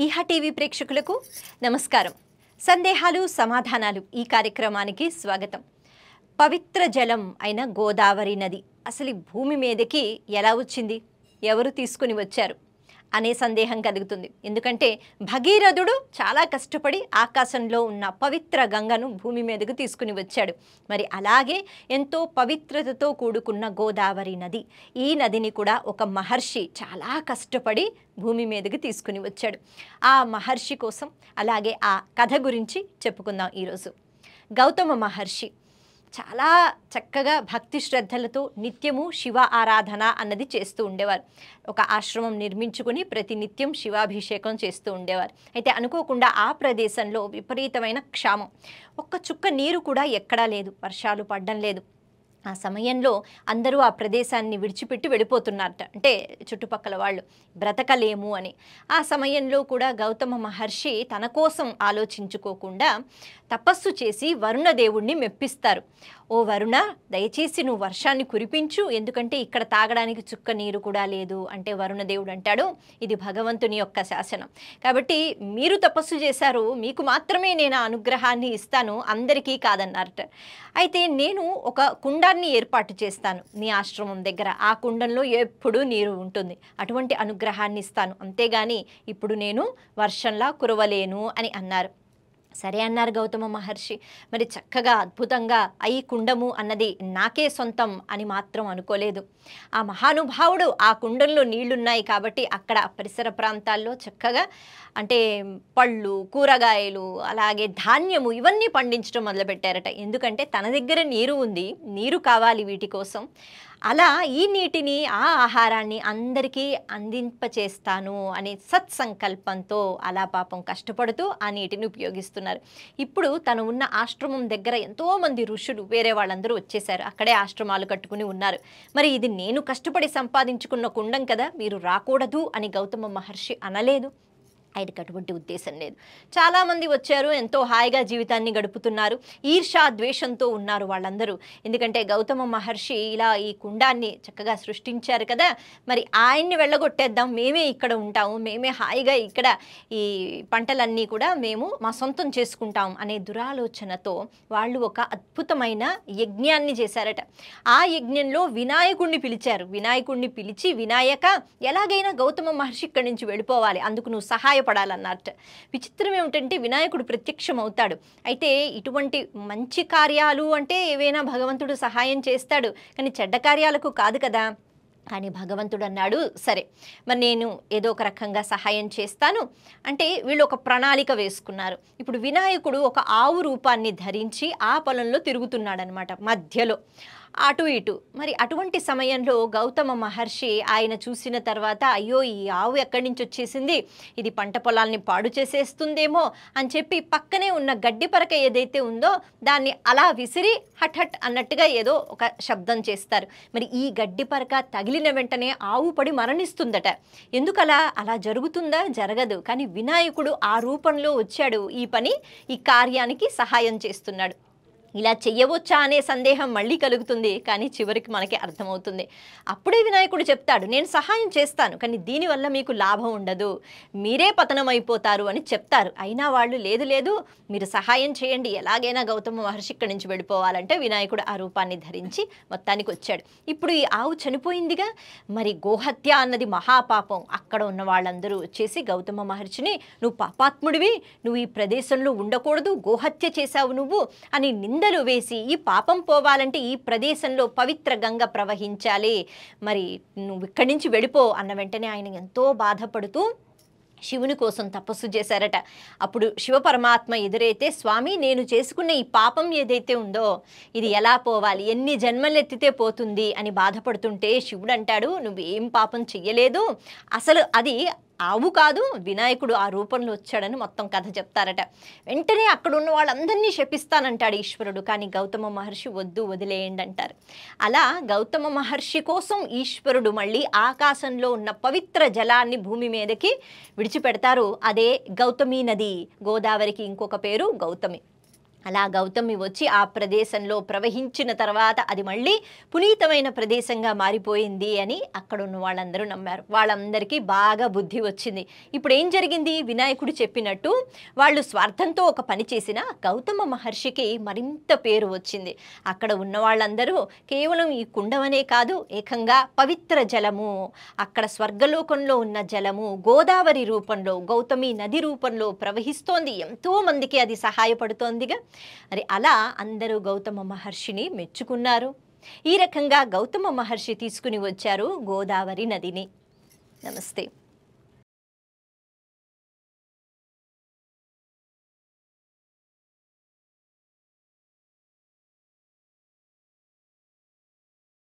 ఈహా TV ప్రేక్షకులకు నమస్కారం. సందేహాలు సమాధానాలు ఈ కార్యక్రమానికి స్వాగతం. పవిత్ర జలం అయిన గోదావరి నది అసలు భూమి మీదకి ఎలా వచ్చింది? ఎవరు తీసుకుని వచ్చారు? అనే సందేహం కలుగుతుంది. ఎందుకంటే భగీరథుడు చాలా కష్టపడి ఆకాశంలో ఉన్న పవిత్ర గంగను భూమి మీదకు తీసుకుని వచ్చాడు. మరి అలాగే ఎంతో పవిత్రతతో కూడుకున్న గోదావరి నది ఈ నదిని కూడా ఒక మహర్షి చాలా కష్టపడి భూమి మీదకి తీసుకుని వచ్చాడు. ఆ మహర్షి కోసం అలాగే ఆ కథ గురించి చెప్పుకుందాం ఈరోజు. గౌతమ మహర్షి చాలా చక్కగా భక్తి శ్రద్ధలతో నిత్యము శివ ఆరాధన అన్నది చేస్తూ ఉండేవారు. ఒక ఆశ్రమం నిర్మించుకుని ప్రతి నిత్యం శివాభిషేకం చేస్తూ ఉండేవారు. అయితే అనుకోకుండా ఆ ప్రదేశంలో విపరీతమైన క్షామం. ఒక్క చుక్క నీరు కూడా ఎక్కడా లేదు. వర్షాలు పడడం లేదు. ఆ సమయంలో అందరూ ఆ ప్రదేశాన్ని విడిచిపెట్టి వెళ్ళిపోతున్నారట. అంటే చుట్టుపక్కల వాళ్ళు బ్రతకలేము అని. ఆ సమయంలో కూడా గౌతమ మహర్షి తన కోసం ఆలోచించుకోకుండా తపస్సు చేసి వరుణదేవుణ్ణి మెప్పిస్తారు. ఓ వరుణ దయచేసి నువ్వు వర్షాన్ని కురిపించు. ఎందుకంటే ఇక్కడ తాగడానికి చుక్క నీరు కూడా లేదు అంటే వరుణదేవుడు అంటాడు. ఇది భగవంతుని యొక్క శాసనం. కాబట్టి మీరు తపస్సు చేశారు మీకు మాత్రమే నేను ఆ అనుగ్రహాన్ని ఇస్తాను అందరికీ కాదన్నారట. అయితే నేను ఒక కుండాన్ని ఏర్పాటు చేస్తాను. నీ ఆశ్రమం దగ్గర ఆ కుండంలో ఎప్పుడూ నీరు ఉంటుంది. అటువంటి అనుగ్రహాన్ని ఇస్తాను. అంతేగాని ఇప్పుడు నేను వర్షంలా కురవలేను అని అన్నారు. సరే అన్నారు గౌతమ మహర్షి. మరి చక్కగా అద్భుతంగా అయి కుండము అన్నది నాకే సొంతం అని మాత్రం అనుకోలేదు. ఆ మహానుభావుడు ఆ కుండంలో నీళ్ళున్నాయి కాబట్టి అక్కడ పరిసర ప్రాంతాల్లో చక్కగా అంటే పళ్ళు కూరగాయలు అలాగే ధాన్యము ఇవన్నీ పండించడం మొదలుపెట్టారట. ఎందుకంటే తన దగ్గర నీరు ఉంది నీరు కావాలి వీటి కోసం. అలా ఈ నీటిని ఆ ఆహారాన్ని అందరికీ అందింపచేస్తాను అనే సత్సంకల్పంతో అలా పాపం కష్టపడుతూ ఆ నీటిని ఉపయోగిస్తున్నారు. ఇప్పుడు తను ఉన్న ఆశ్రమం దగ్గర ఎంతోమంది ఋషులు వేరే వాళ్ళందరూ వచ్చేసారు అక్కడే ఆశ్రమాలు కట్టుకుని ఉన్నారు. మరి ఇది నేను కష్టపడి సంపాదించుకున్న కుండం కదా మీరు రాకూడదు అని గౌతమ మహర్షి అనలేదు. ఆయనకు అటువంటి ఉద్దేశం లేదు. చాలామంది వచ్చారు ఎంతో హాయిగా జీవితాన్ని గడుపుతున్నారు ఈర్షా ద్వేషంతో ఉన్నారు వాళ్ళందరూ. ఎందుకంటే గౌతమ మహర్షి ఇలా ఈ కుండాన్ని చక్కగా సృష్టించారు కదా మరి ఆయన్ని వెళ్ళగొట్టేద్దాం మేమే ఇక్కడ ఉంటాము మేమే హాయిగా ఇక్కడ ఈ పంటలన్నీ కూడా మేము మా సొంతం చేసుకుంటాం అనే దురాలోచనతో వాళ్ళు ఒక అద్భుతమైన యజ్ఞాన్ని చేశారట. ఆ యజ్ఞంలో వినాయకుణ్ణి పిలిచారు. వినాయకుణ్ణి పిలిచి వినాయక ఎలాగైనా గౌతమ మహర్షి ఇక్కడి నుంచి వెళ్ళిపోవాలి అందుకు నువ్వు సహాయం సహాయపడాలన్నట్టు విచిత్రం ఏమిటంటే వినాయకుడు ప్రత్యక్షం అవుతాడు అయితే ఇటువంటి మంచి కార్యాలు అంటే ఏవైనా భగవంతుడు సహాయం చేస్తాడు. కానీ చెడ్డ కార్యాలకు కాదు కదా. కానీ భగవంతుడు అన్నాడు సరే. మరి నేను ఏదో ఒక రకంగా సహాయం చేస్తాను. అంటే వీళ్ళు ఒక ప్రణాళిక వేసుకున్నారు. ఇప్పుడు వినాయకుడు ఒక ఆవు రూపాన్ని ధరించి ఆ పొలంలో తిరుగుతున్నాడనమాట మధ్యలో. అటు ఇటు. మరి అటువంటి సమయంలో గౌతమ మహర్షి ఆయన చూసిన తర్వాత అయ్యో ఈ ఆవు ఎక్కడి నుంచి వచ్చేసింది? ఇది పంట పొలాల్ని పాడు చేసేస్తుందేమో అని చెప్పి పక్కనే ఉన్న గడ్డి పరక ఏదైతే ఉందో దాన్ని అలా విసిరి హట్ హట్ అన్నట్టుగా ఏదో ఒక శబ్దం చేస్తారు. మరి ఈ గడ్డి పరక తగిలిన వెంటనే ఆవు పడి మరణిస్తుందట. ఎందుకలా? అలా జరుగుతుందా? జరగదు. కానీ వినాయకుడు ఆ రూపంలో వచ్చాడు. ఈ పని ఈ కార్యానికి సహాయం చేస్తున్నాడు. ఇలా చెయ్యవచ్చా అనే సందేహం మళ్ళీ కలుగుతుంది కానీ చివరికి మనకి అర్థమవుతుంది. అప్పుడే వినాయకుడు చెప్తాడు నేను సహాయం చేస్తాను కానీ దీనివల్ల మీకు లాభం ఉండదు. మీరే పతనం అయిపోతారు అని చెప్తారు. అయినా వాళ్ళు లేదు లేదు మీరు సహాయం చేయండి. ఎలాగైనా గౌతమ మహర్షి ఇక్కడి నుంచి వెళ్ళిపోవాలంటే వినాయకుడు ఆ రూపాన్ని ధరించి మొత్తానికి వచ్చాడు. ఇప్పుడు ఈ ఆవు చనిపోయిందిగా. మరి గోహత్య అన్నది మహాపాపం. అక్కడ ఉన్న వాళ్ళందరూ వచ్చేసి గౌతమ మహర్షిని నువ్వు పాపాత్ముడివి నువ్వు ఈ ప్రదేశంలో ఉండకూడదు గోహత్య చేశావు నువ్వు అని నిందలు వేసి ఈ పాపం పోవాలంటే ఈ ప్రదేశంలో పవిత్ర గంగ ప్రవహించాలి. మరి నువ్వు ఇక్కడి నుంచి వెళ్ళిపో అన్న వెంటనే ఆయన ఎంతో బాధపడుతూ శివుని కోసం తపస్సు చేశారట. అప్పుడు శివ పరమాత్మ ఎదురైతే స్వామి నేను చేసుకున్న ఈ పాపం ఏదైతే ఉందో ఇది ఎలా పోవాలి? ఎన్ని జన్మలెత్తితే పోతుంది? అని బాధపడుతుంటే శివుడు అంటాడు నువ్వు ఏం పాపం చెయ్యలేదు. అసలు అది ఆవు కాదు వినాయకుడు ఆ రూపంలో వచ్చాడని మొత్తం కథ చెప్తారట. వెంటనే అక్కడ ఉన్న వాళ్ళందరినీ శపిస్తానంటాడు ఈశ్వరుడు కానీ గౌతమ మహర్షి వద్దు వదిలేయండి అంటారు. అలా గౌతమ మహర్షి కోసం ఈశ్వరుడు మళ్ళీ ఆకాశంలో ఉన్న పవిత్ర జలాన్ని భూమి మీదకి విడిచిపెడతారు. అదే గౌతమి నది గోదావరికి ఇంకొక పేరు గౌతమి. అలా గౌతమి వచ్చి ఆ ప్రదేశంలో ప్రవహించిన తర్వాత అది మళ్ళీ పునీతమైన ప్రదేశంగా మారిపోయింది అని అక్కడున్న వాళ్ళందరూ నమ్మారు. వాళ్ళందరికీ బాగా బుద్ధి వచ్చింది. ఇప్పుడు ఏం జరిగింది? వినాయకుడు చెప్పినట్టు వాళ్ళు స్వార్థంతో ఒక పని చేసిన గౌతమ మహర్షికి మరింత పేరు వచ్చింది. అక్కడ ఉన్న వాళ్ళందరూ కేవలం ఈ కుండమనే కాదు ఏకంగా పవిత్ర జలము అక్కడ స్వర్గలోకంలో ఉన్న జలము గోదావరి రూపంలో గౌతమి నది రూపంలో ప్రవహిస్తోంది. ఎంతో మందికి అది సహాయపడుతోందిగా. మరి అలా అందరూ గౌతమ మహర్షిని మెచ్చుకున్నారు. ఈ రకంగా గౌతమ మహర్షి తీసుకుని వచ్చారు గోదావరి నదిని. నమస్తే.